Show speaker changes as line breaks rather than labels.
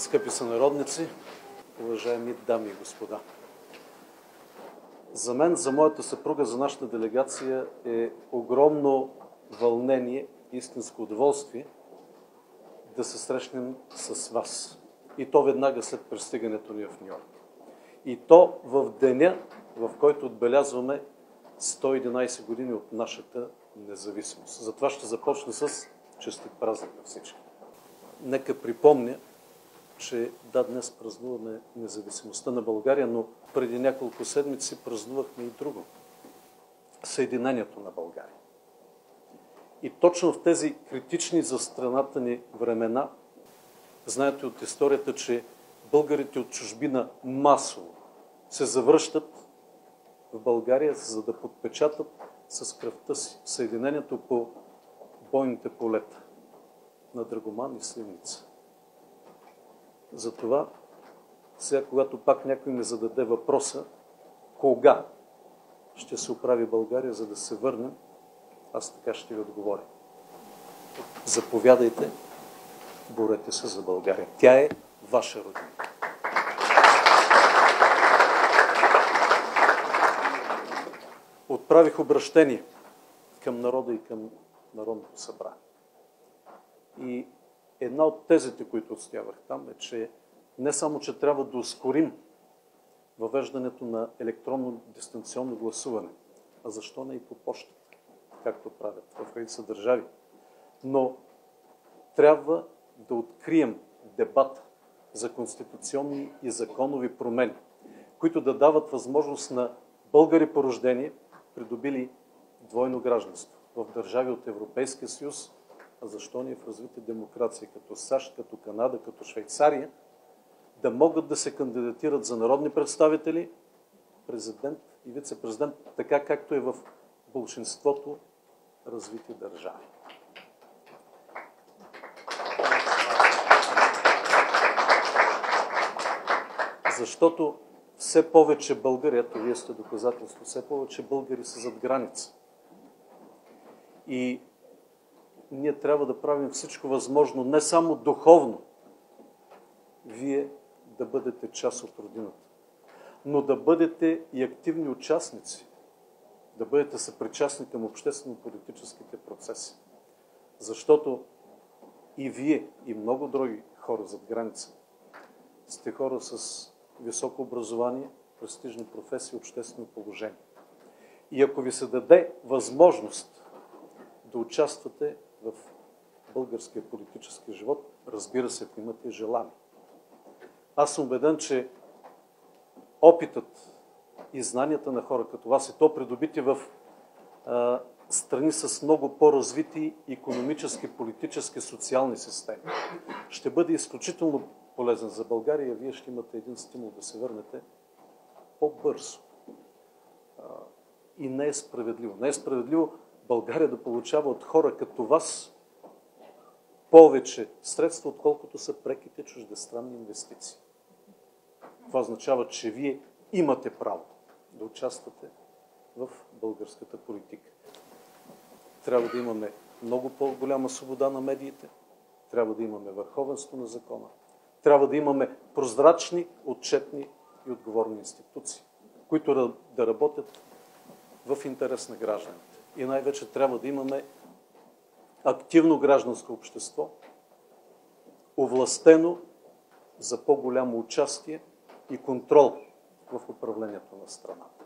Скъпи сънародници, уважаеми дами и господа! За мен, за моята съпруга, за нашата делегация е огромно вълнение, истинско удоволствие да се срещнем с вас. И то веднага след пристигането ни в Нью-Йорк. И то в деня, в който отбелязваме 111 години от нашата независимост. Затова ще започна с честит празник на всички. Нека припомня, че да, днес празнуваме независимостта на България, но преди няколко седмици празнувахме и друго. Съединението на България. И точно в тези критични за страната ни времена, знаете от историята, че българите от чужбина масово се завръщат в България, за да подпечатат с кръвта си съединението по бойните полета на Драгоман и Сливница. Затова, сега, когато пак някой ми зададе въпроса, кога ще се оправи България, за да се върнем, аз така ще ви отговоря. Заповядайте, борете се за България. Тя е ваша родина. Отправих обращение към народа и към Народното събрание. И една от тезите, които отстоявах там е, че не само, че трябва да ускорим въвеждането на електронно дистанционно гласуване, а защо не и по почтата, както правят в редица държави, но трябва да открием дебат за конституционни и законови промени, които да дават възможност на българи по рождение, придобили двойно гражданство в държави от Европейския съюз, а защо не в развити демокрации, като САЩ, като Канада, като Швейцария, да могат да се кандидатират за народни представители, президент и вице-президент, така както е в большинството развити държави. Защото все повече българи, ето вие сте доказателство, все повече българи са зад граница. И ние трябва да правим всичко възможно, не само духовно, вие да бъдете част от родината, но да бъдете и активни участници, да бъдете съпричастни към обществено-политическите процеси. Защото и вие, и много други хора зад граница, сте хора с високо образование, престижни професии, обществено положение. И ако ви се даде възможност да участвате в българския политически живот, разбира се, ако имате желание. Аз съм убеден, че опитът и знанията на хора като вас, и то придобити в а, страни с много по-развити економически, политически, социални системи, ще бъде изключително полезен за България. Вие ще имате един стимул да се върнете по-бързо. И не е справедливо. Не е справедливо България да получава от хора като вас повече средства, отколкото са преките чуждестранни инвестиции. Това означава, че вие имате право да участвате в българската политика. Трябва да имаме много по-голяма свобода на медиите, трябва да имаме върховенство на закона, трябва да имаме прозрачни, отчетни и отговорни институции, които да работят в интерес на гражданите и най-вече трябва да имаме активно гражданско общество, овластено за по-голямо участие и контрол в управлението на страната.